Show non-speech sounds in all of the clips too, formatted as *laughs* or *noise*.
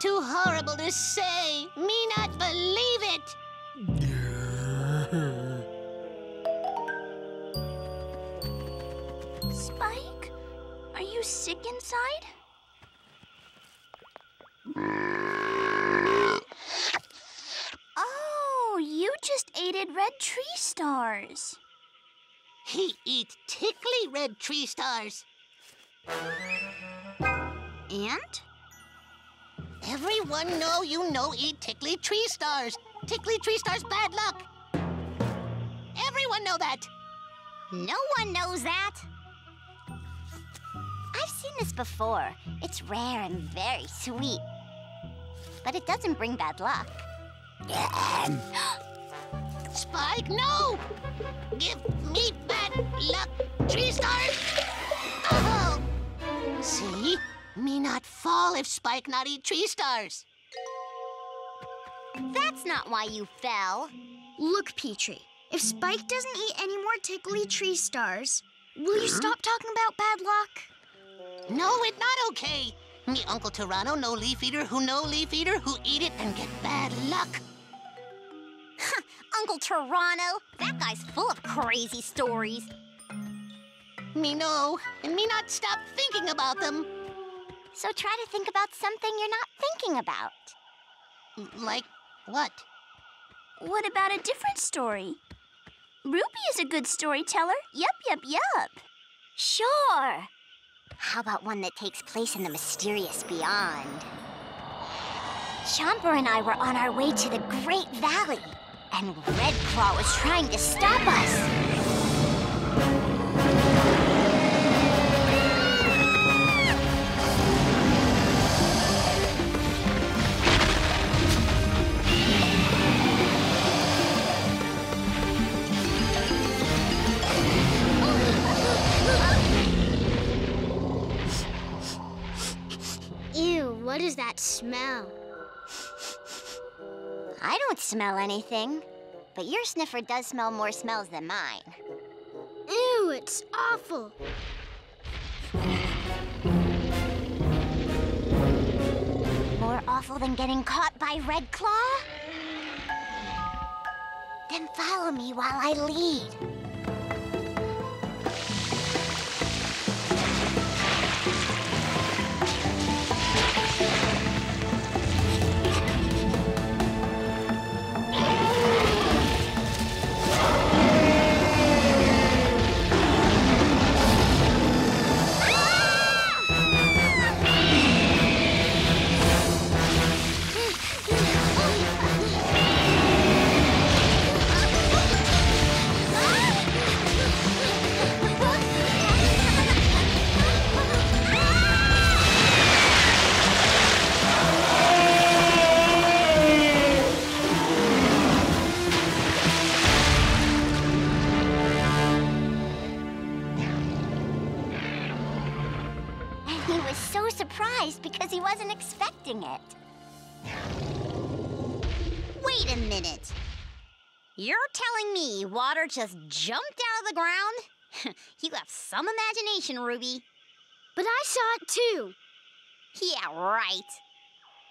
too horrible to say. Me not believe it. Spike, are you sick inside? Oh, you just aided red tree stars. He eat tickly red tree stars. And? Everyone know you know eat tickly tree stars. Tickly tree stars bad luck. Everyone know that. No one knows that. I've seen this before. It's rare and very sweet. But it doesn't bring bad luck. *gasps* Spike, no! Give me bad luck, tree stars! Oh! See? Me not fall if Spike not eat tree stars. That's not why you fell. Look, Petrie, if Spike doesn't eat any more tickly tree stars, will you stop talking about bad luck? No, it not okay. Me Uncle Pterano no leaf eater who no leaf eater who eat it and get bad luck. Uncle Pterano, that guy's full of crazy stories. Me know, and me not stop thinking about them. So try to think about something you're not thinking about. Like what? What about a different story? Ruby is a good storyteller. Yup, yup, yup. Sure. How about one that takes place in the mysterious beyond? Chomper and I were on our way to the Great Valley, and Red Claw was trying to stop us. Is that smell? I don't smell anything, but your sniffer does smell more smells than mine. Ew, it's awful. More awful than getting caught by Red Claw? Then follow me while I lead. It. Wait a minute. You're telling me water just jumped out of the ground? *laughs* you have some imagination, Ruby. But I saw it too. Yeah, right.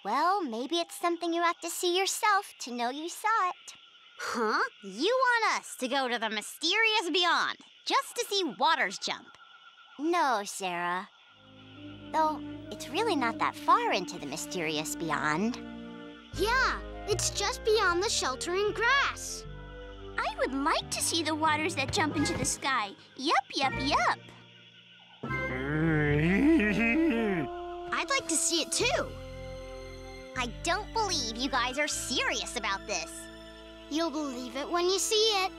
Well, maybe it's something you have to see yourself to know you saw it. Huh? You want us to go to the mysterious beyond just to see waters jump? No, Cera. Though it's really not that far into the mysterious beyond. Yeah, it's just beyond the sheltering grass. I would like to see the waters that jump into the sky. Yup, yup, yup. *laughs* I'd like to see it too. I don't believe you guys are serious about this. You'll believe it when you see it.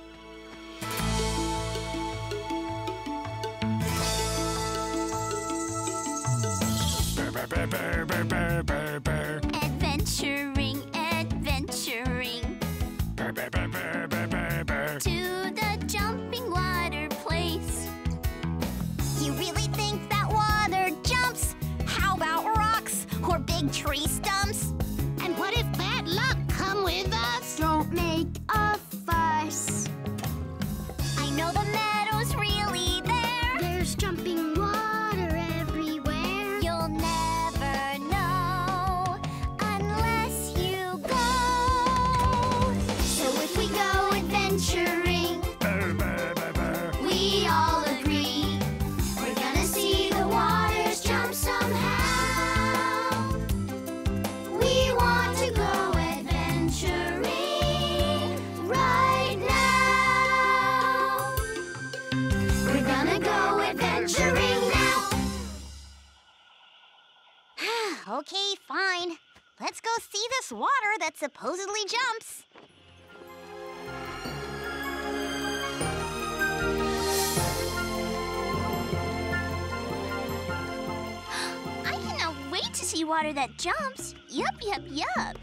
Yup, yup.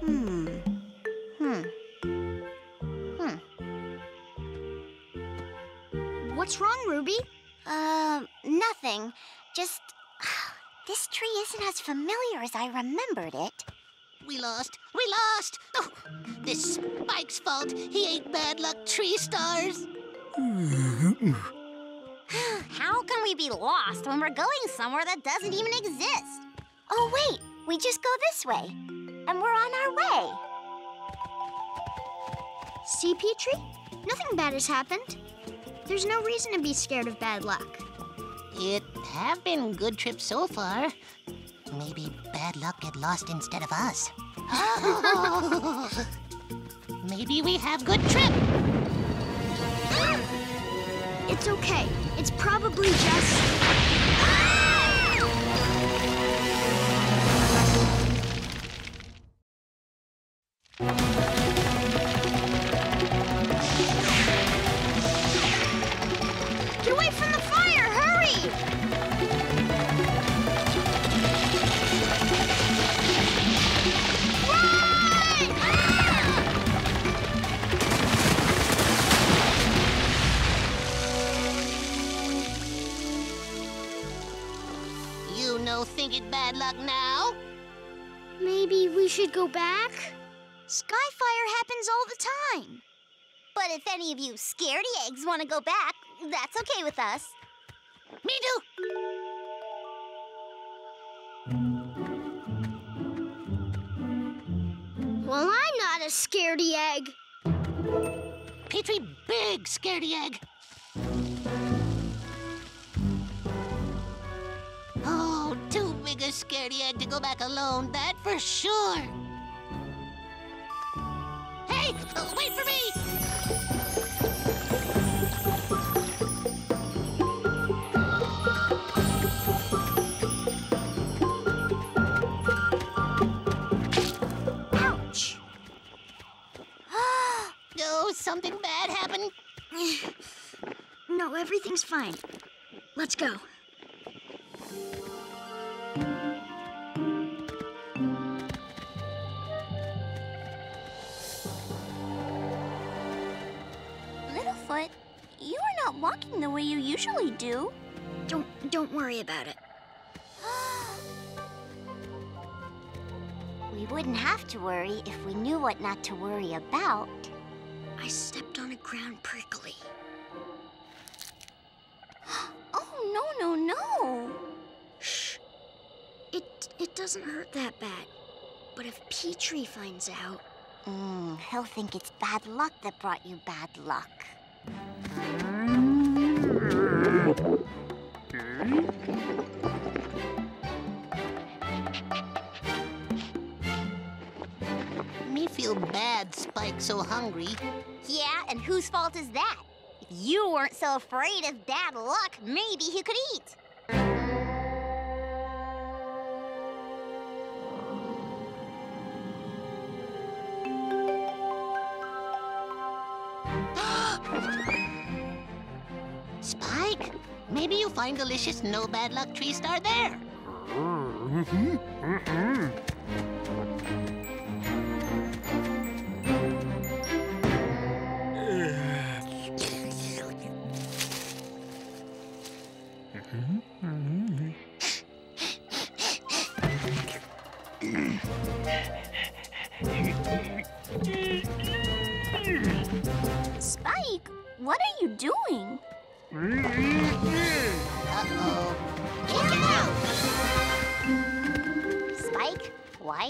Hmm. Hmm. Hmm. What's wrong, Ruby? Uh, nothing. Just. *sighs* This tree isn't as familiar as I remembered it. We lost. We lost. Oh, this Spike's fault. He ate bad luck tree stars. *sighs* How can we be lost when we're going somewhere that doesn't even exist? Oh, wait. We just go this way. And we're on our way. See, Petrie? Nothing bad has happened. There's no reason to be scared of bad luck. It have been good trips so far. Maybe bad luck get lost instead of us. *laughs* *laughs* *laughs* Maybe we have good trip. Ah! It's okay. It's probably just. Get But if any of you scaredy eggs want to go back, that's okay with us. Me too. Well, I'm not a scaredy egg. Petrie, big scaredy egg. Oh, too big a scaredy egg to go back alone, that for sure. Hey, wait for me! Something bad happened. *sighs* No, everything's fine. Let's go. Littlefoot, you are not walking the way you usually do. Don't don't worry about it. *gasps* We wouldn't have to worry if we knew what not to worry about. I stepped on a ground prickly. *gasps* Oh, no, no, no. Shh. It it doesn't hurt that bad. But if Petrie finds out, Mm, he'll think it's bad luck that brought you bad luck. Me feel bad Spike so hungry. Yeah, and whose fault is that? If you weren't so afraid of bad luck, maybe he could eat. *gasps* Spike, maybe you'll find delicious no bad luck tree star there. Mm-hmm, mm-hmm.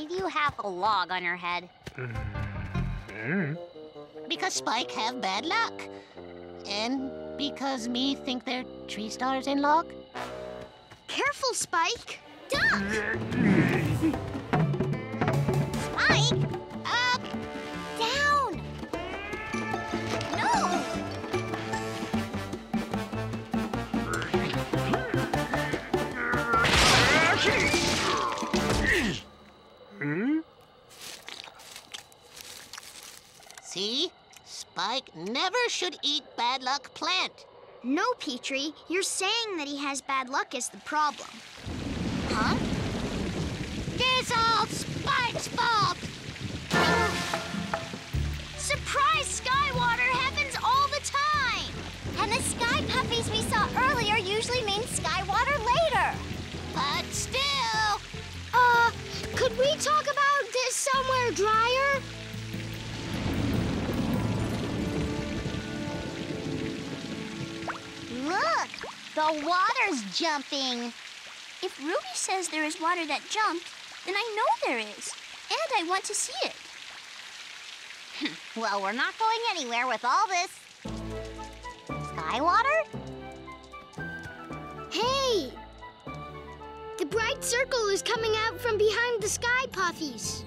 Why do you have a log on your head? Because Spike have bad luck. And because me think they're tree stars in log. Careful, Spike. Duck! Spike never should eat bad luck plant. No, Petrie. You're saying that he has bad luck is the problem. Huh? It's all Spike's fault! Surprise Skywater happens all the time! And the sky puffies we saw earlier usually mean sky water later. But still, Uh, could we talk about this somewhere drier? The water's jumping. If Ruby says there is water that jumped, then I know there is. And I want to see it. Hmm, well, we're not going anywhere with all this. Sky water? Hey! The bright circle is coming out from behind the sky puffies.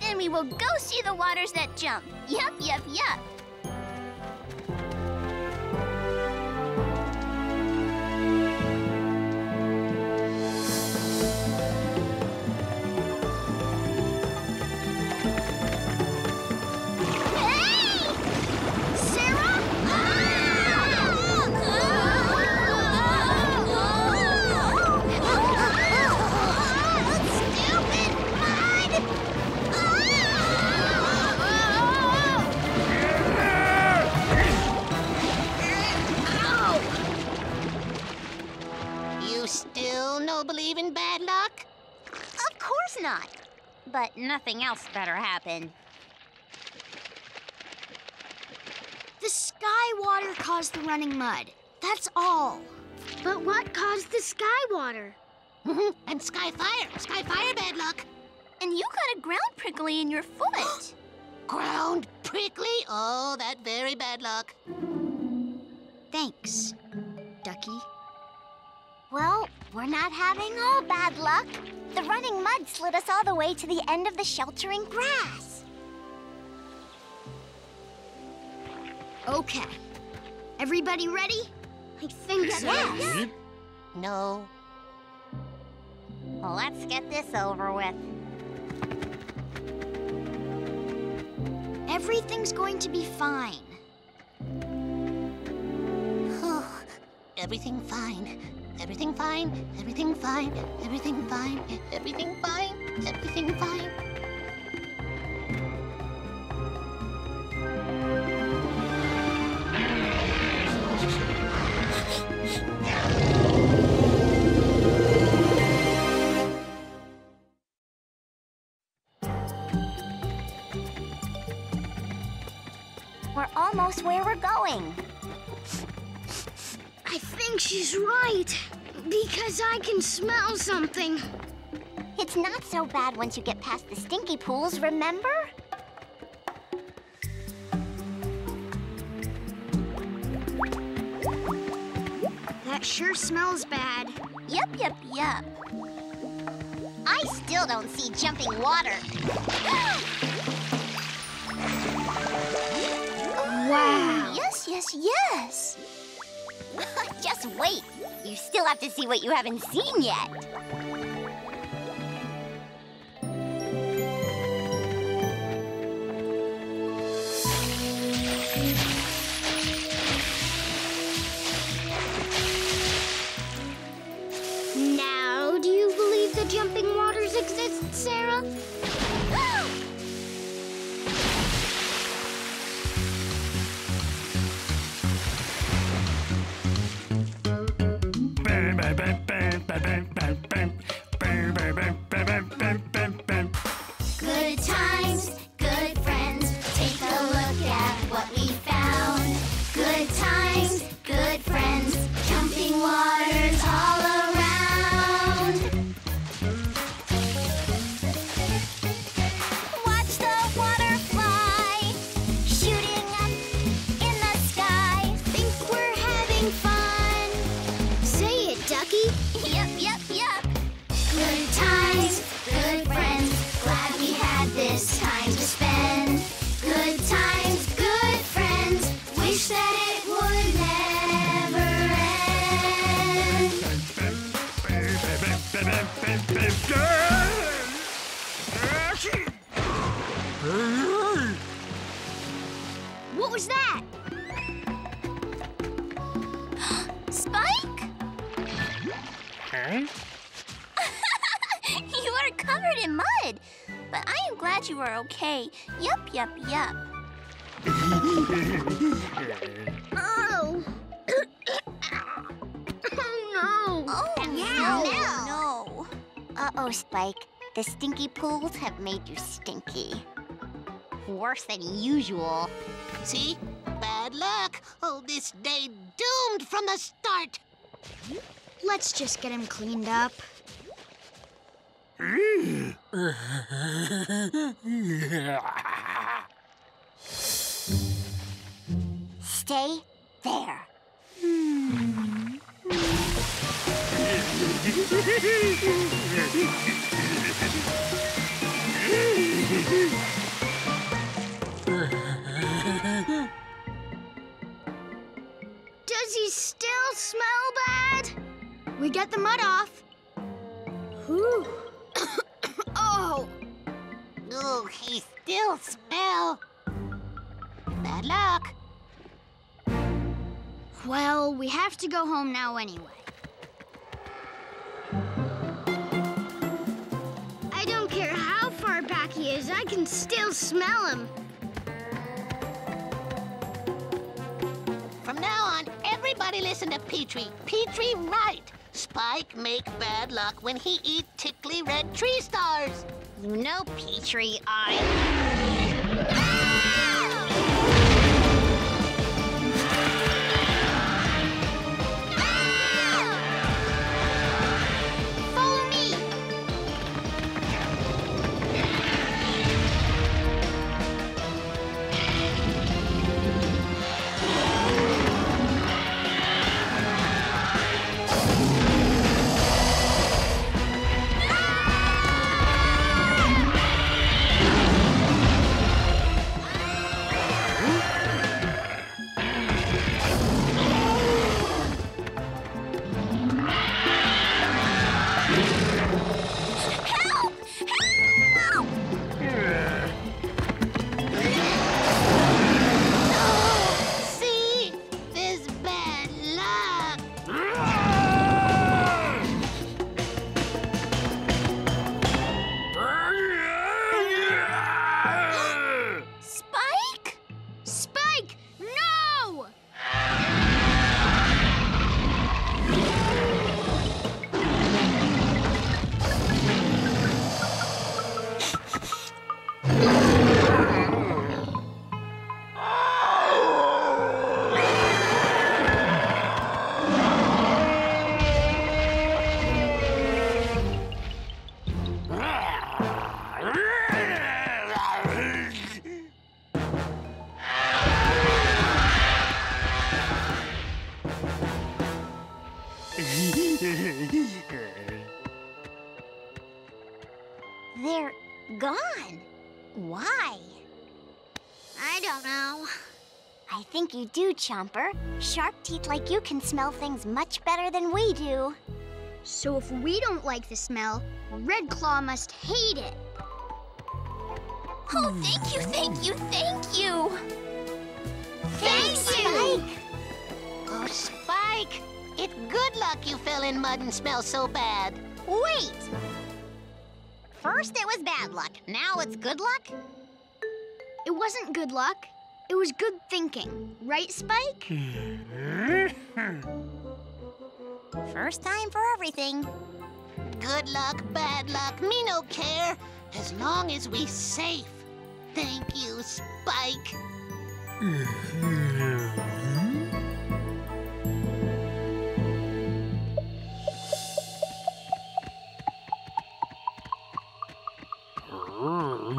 Then we will go see the waters that jump. Yup, yup, yup. Not. But nothing else better happen. The sky water caused the running mud. That's all. But what caused the sky water? *laughs* And Sky Fire, Sky Fire bad luck. And you got a ground prickly in your foot. *gasps* Ground prickly? Oh, that very bad luck. Thanks, Ducky. Well, we're not having all bad luck. The running mud slid us all the way to the end of the sheltering grass. Okay. Everybody ready? I think so. Yes. No. Well, let's get this over with. Everything's going to be fine. *sighs* Everything fine. Everything fine. Everything fine. Everything fine. Everything fine. Everything fine. Because I can smell something. It's not so bad once you get past the stinky pools, remember? That sure smells bad. Yup, yup, yup. I still don't see jumping water. *gasps* Wow. Yes, yes, yes. Just wait. You still have to see what you haven't seen yet. Yup, yup. *laughs* Oh. *coughs* oh no. Oh, yeah, no. Uh-oh, Spike. The stinky pools have made you stinky. Worse than usual. See? Bad luck. Oh, this day doomed from the start. Let's just get him cleaned up. Stay there. Does he still smell bad? We get the mud off. Whew. Oh, he still smell. Bad luck. well, we have to go home now anyway. I don't care how far back he is, I can still smell him. From now on, everybody listen to Petrie. Petrie right. Spike make bad luck when he eat tickly red tree stars. You know, Petrie, I... *laughs* They're gone. Why? I don't know. I think you do, Chomper. Sharp teeth like you can smell things much better than we do. So if we don't like the smell, Red Claw must hate it. Oh, thank you, thank you, thank you. Thank you, Spike. Oh, Spike. It's good luck you fell in mud and smell so bad. Wait. First it was bad luck. Now it's good luck? It wasn't good luck. It was good thinking. Right, Spike? First time for everything. Good luck, bad luck, me no care. As long as we safe. Thank you, Spike.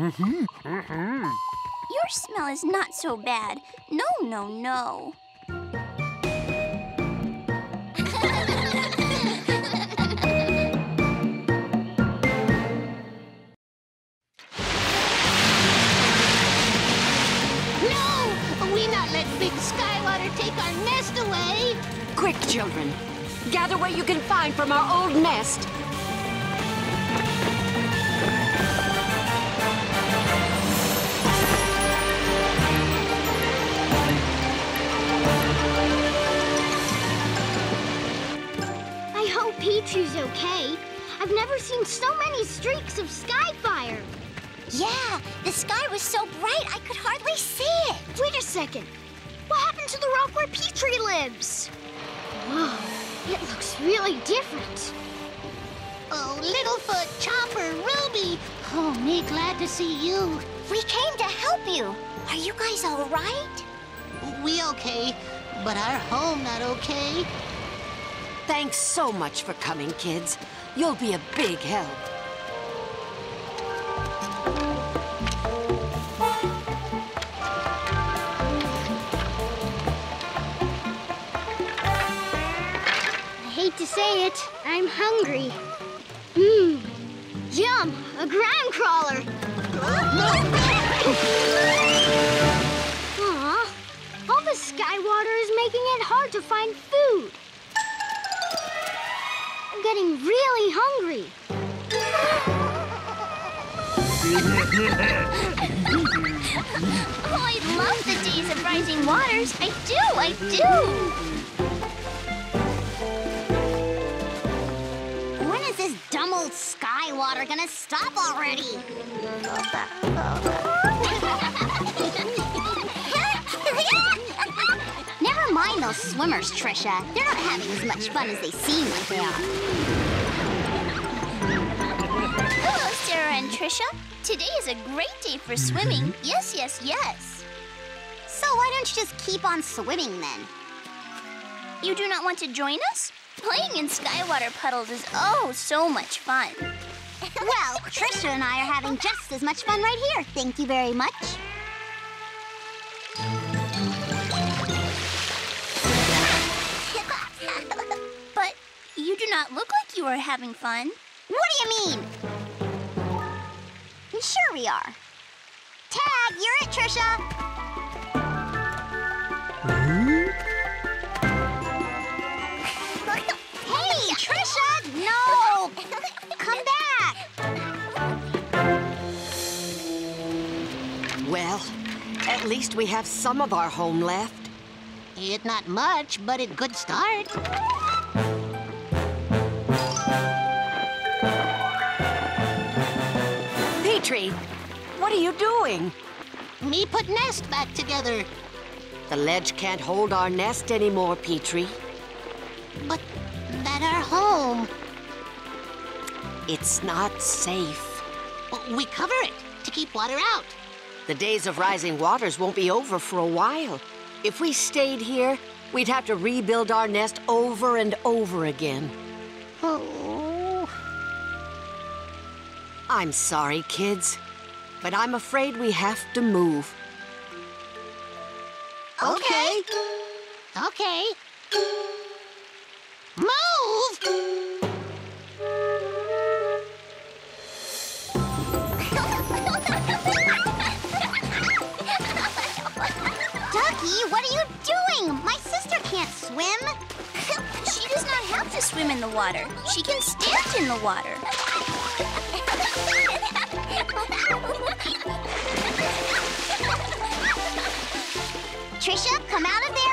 Your smell is not so bad. No, no, no. No! We not let Big Skywater take our nest away. Quick, children. Gather what you can find from our old nest. Seen so many streaks of sky fire. Yeah, the sky was so bright I could hardly see it. Wait a second. What happened to the rock where Petrie lives? Whoa, it looks really different. Oh, Littlefoot, Chomper, Ruby. Oh, me glad to see you. We came to help you. Are you guys all right? We okay, but our home not okay. Thanks so much for coming, kids. You'll be a big help. I hate to say it, I'm hungry. Mmm, yum, a ground crawler. Aw, all the sky water is making it hard to find food. I'm getting really hungry. *laughs* Oh, I love the days of rising waters. I do, I do. When is this dumb old sky water gonna stop already? Mind those swimmers, Tricia. They're not having as much fun as they seem like they are. Hello, Cera and Tricia. Today is a great day for swimming. Yes, yes, yes. So why don't you just keep on swimming then? You do not want to join us? Playing in Skywater puddles is oh so much fun. *laughs* well, Tricia and I are having just as much fun right here. Thank you very much. You do not look like you are having fun. What do you mean? Sure we are. Tag, you're it, Tricia. Hmm? *laughs* hey, Tricia! No! *laughs* Come back! Well, at least we have some of our home left. It not much, but a good start. What are you doing? Me put nest back together. The ledge can't hold our nest anymore, Petrie. But that our home. It's not safe. We cover it to keep water out. The days of rising waters won't be over for a while. If we stayed here, we'd have to rebuild our nest over and over again. Oh. I'm sorry, kids, but I'm afraid we have to move. Okay. Okay. Move! Ducky, what are you doing? My sister can't swim. *laughs* She does not have to swim in the water. She can stand in the water. Tricia, come out of there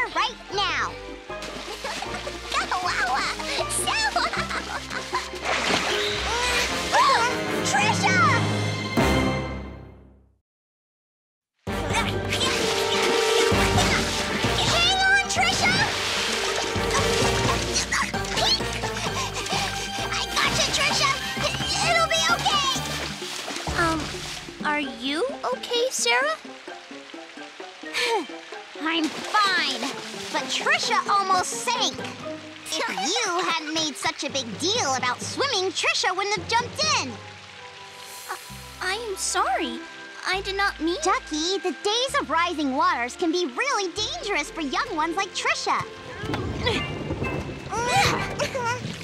can be really dangerous for young ones like Tricia.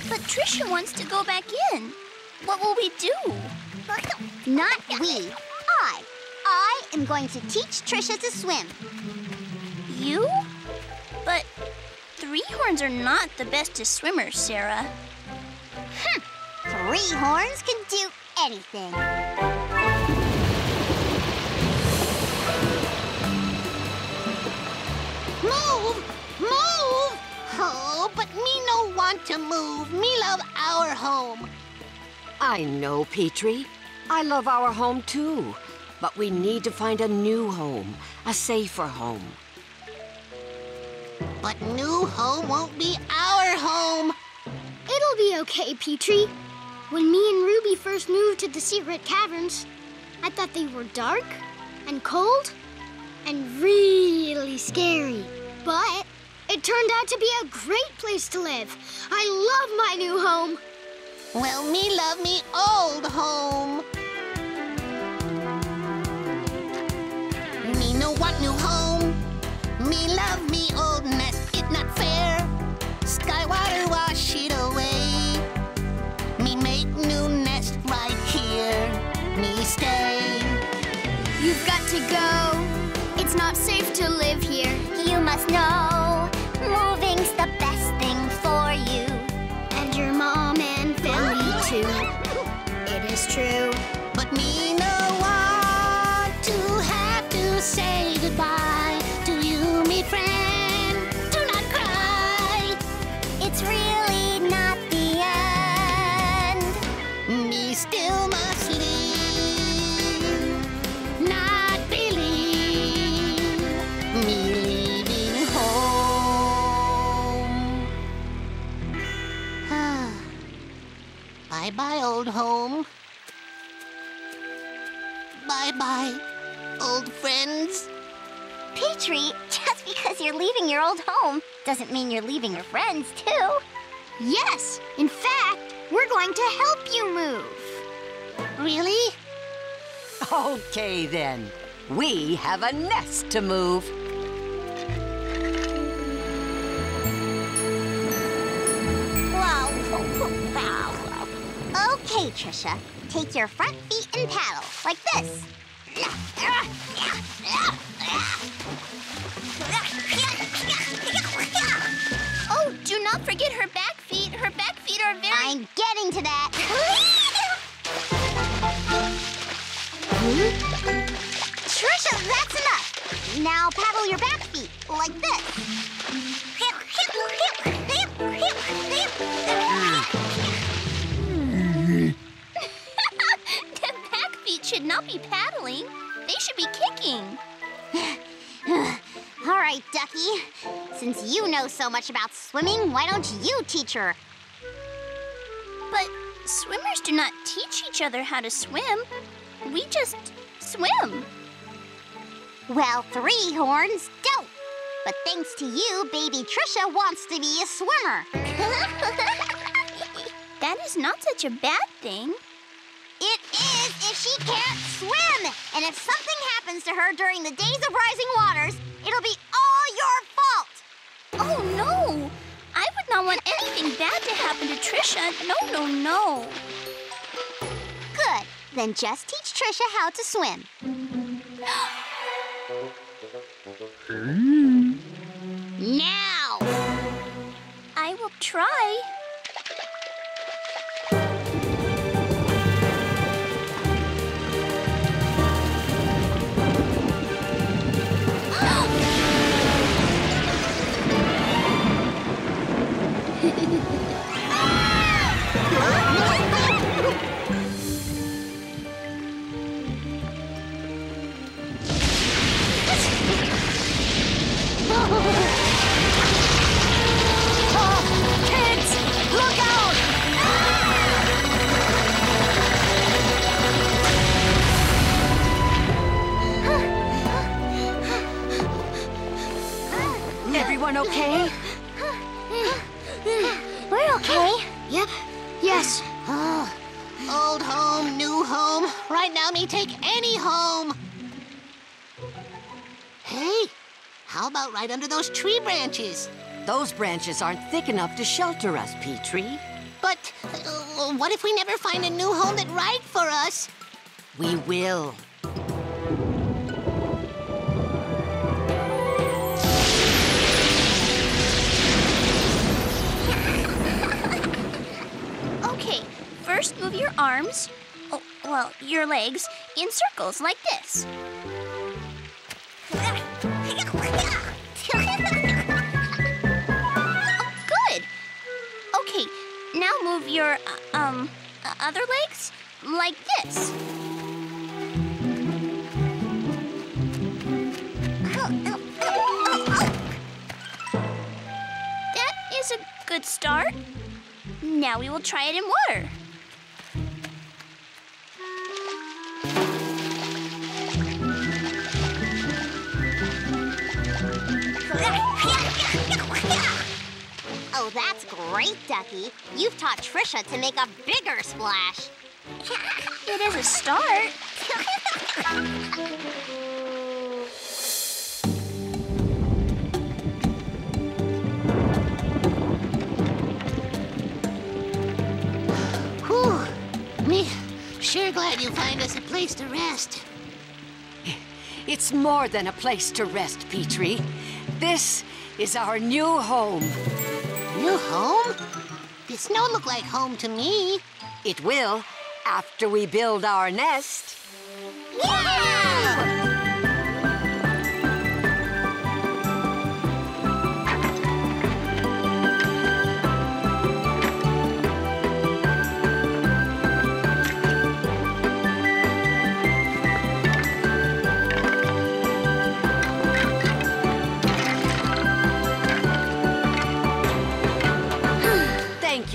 But Tricia wants to go back in. What will we do? Not we. I. I am going to teach Tricia to swim. You? But three horns are not the bestest swimmers, Cera. Hmm. Three horns can do anything. Want want to move. Me love our home. I know, Petrie. I love our home too. But we need to find a new home, a safer home. But new home won't be our home. It'll be okay, Petrie. When me and Ruby first moved to the secret caverns, I thought they were dark and cold and really scary. But it turned out to be a great place to live. I love my new home. Well, me love me old home. Me no want new home. Me love me old nest. It not fair. Sky water wash it away. Me make new nest right here. Me stay. You've got to go. It's not safe to live here. You must know, old home. Bye bye, old friends. Petrie, just because you're leaving your old home doesn't mean you're leaving your friends, too. Yes, in fact, we're going to help you move. Really? Okay, then. We have a nest to move. Tricia. Take your front feet and paddle, like this. So much about swimming, why don't you teach her? But swimmers do not teach each other how to swim. We just swim. Well, three horns don't. But thanks to you, baby Tricia wants to be a swimmer. *laughs* *laughs* That is not such a bad thing. It is if she can't swim. And if something happens to her during the days of rising waters, it'll be all your fault. Oh no! I would not want anything bad to happen to Tricia. No, no, no. Good. Then just teach Tricia how to swim. *gasps* Hmm. now. I will try. Everyone okay? We're okay. Yep. Yes. Ah, old home, new home. Right now, me take any home. Hey, how about right under those tree branches? Those branches aren't thick enough to shelter us, Petrie. But uh, what if we never find a new home that's right for us? We will. First move your arms, oh, well, your legs, in circles like this. *laughs* Good. of your, uh, um, uh, other legs? Like this. That is a good start. Now we will try it in water. *laughs* Oh, that's great, Ducky. You've taught Tricia to make a bigger splash. It is a start. Whew. Me sure glad you find us a place to rest. It's more than a place to rest, Petrie. This is our new home. New home? This no look like home to me. It will after we build our nest. Thank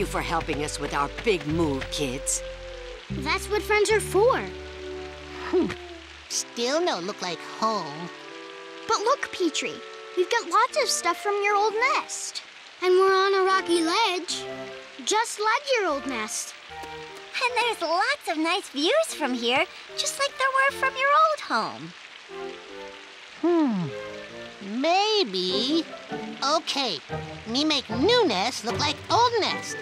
you for helping us with our big move, kids. That's what friends are for. Still no look like home. But look, Petrie, we've got lots of stuff from your old nest. And we're on a rocky ledge, just like your old nest. And there's lots of nice views from here, just like there were from your old home. Hmm. Maybe. Okay. Me make new nest look like old nest.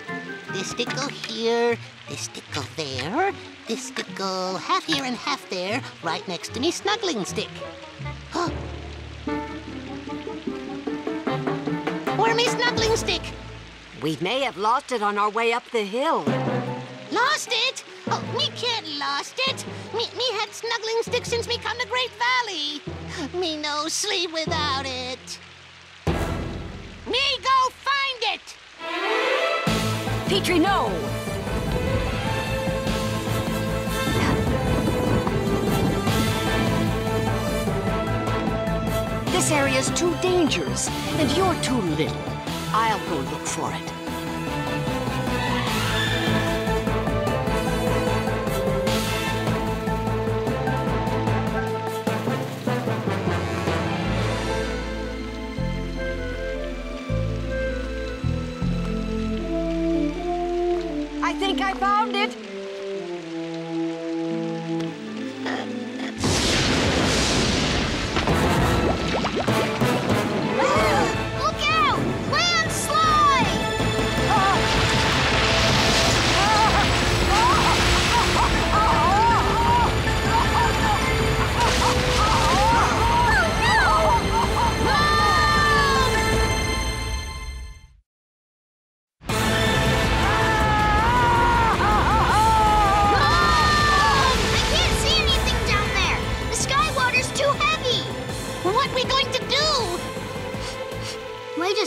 This stick go here, this stick go there, this stick go half here and half there, right next to me snuggling stick. *gasps* Huh. Where me snuggling stick? We may have lost it on our way up the hill. Lost it? Oh, me can't lost it. Me, me had snuggling stick since me come to Great Valley. Me no sleep without it. Me go find it. Petrie, no! This area's too dangerous, and you're too little. I'll go look for it.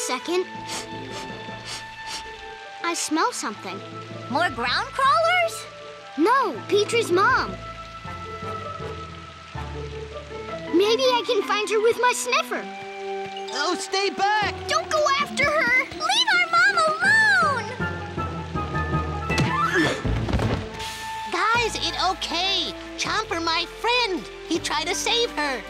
Second. I smell something. More ground crawlers? No, Petrie's mom. Maybe I can find her with my sniffer. Oh, stay back! Don't go after her. Leave our mom alone! Guys, it okay. Chomper, my friend. He tried to save her.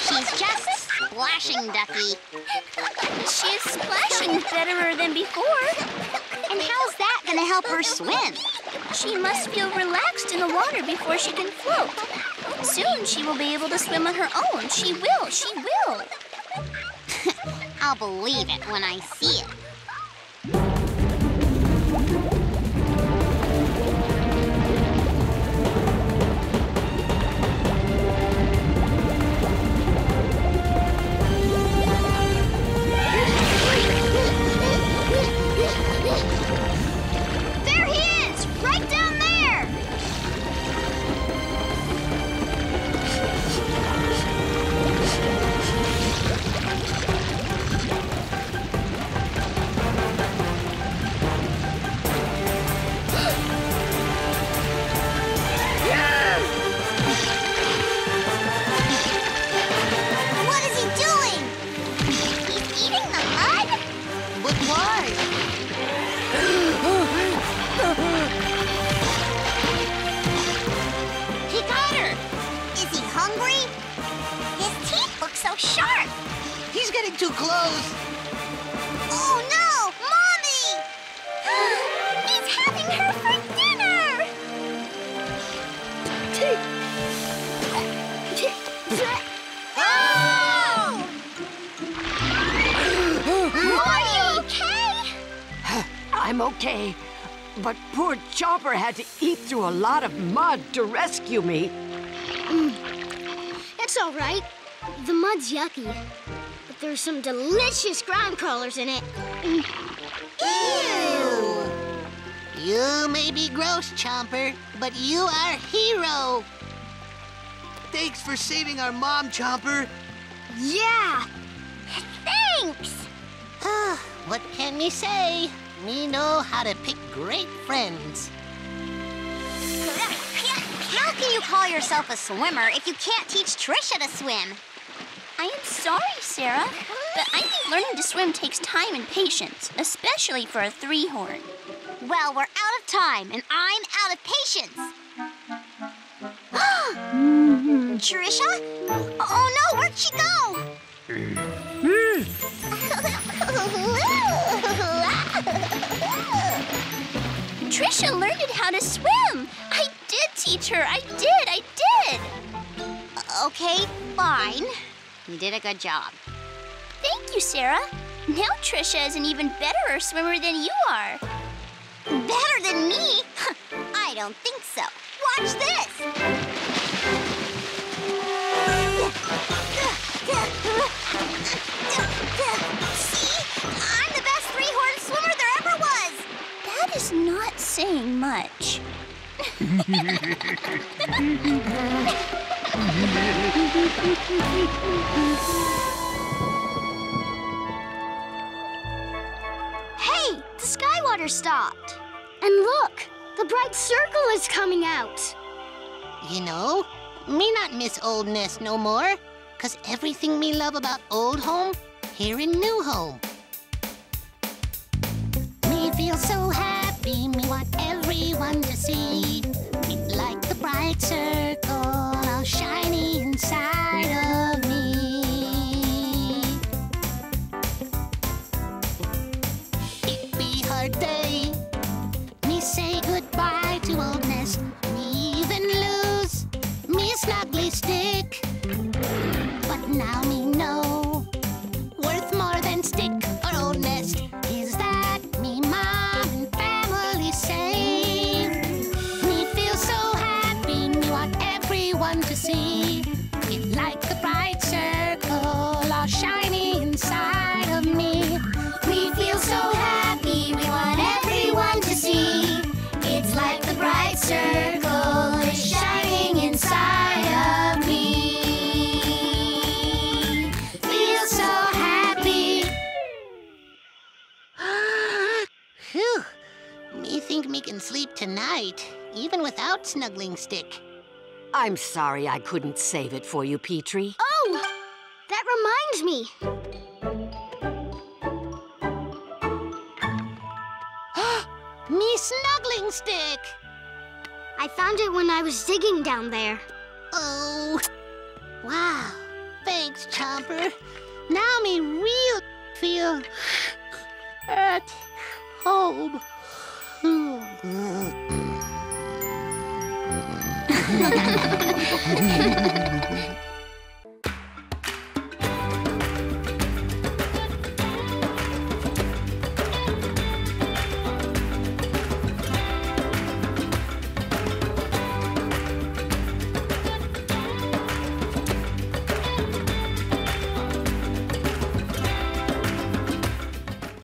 She's just splashing, Ducky. She's splashing better than before. And how's that gonna help her swim? She must feel relaxed in the water before she can float. Soon she will be able to swim on her own. She will. She will. *laughs* I'll believe it when I see it. To rescue me. Mm. It's all right. The mud's yucky, but there's some delicious ground crawlers in it. Mm. Ew! You may be gross, Chomper, but you are a hero. Thanks for saving our mom, Chomper. Yeah! Thanks! *sighs* what can you say? Me know how to pick great friends. How can you call yourself a swimmer if you can't teach Tricia to swim? I am sorry, Cera, but I think learning to swim takes time and patience, especially for a three-horn. Well, we're out of time, and I'm out of patience. *gasps* Tricia? Oh no, where'd she go? *laughs* Tricia learned how to swim. I did teach her. I did. I did. Okay, fine. You did a good job. Thank you, Cera. Now Tricia is an even better swimmer than you are. Better than me? *laughs* I don't think so. Watch this. Hey, the Skywater stopped. And look, the bright circle is coming out. You know, me not miss old nest no more. Cause everything me love about old home, here in new home. Snuggling stick. I'm sorry I couldn't save it for you, Petrie. Oh, that reminds me. Me snuggling stick. I found it when I was digging down there. Oh, wow. Thanks, Chomper. Now me real feel at home. ハハハハ!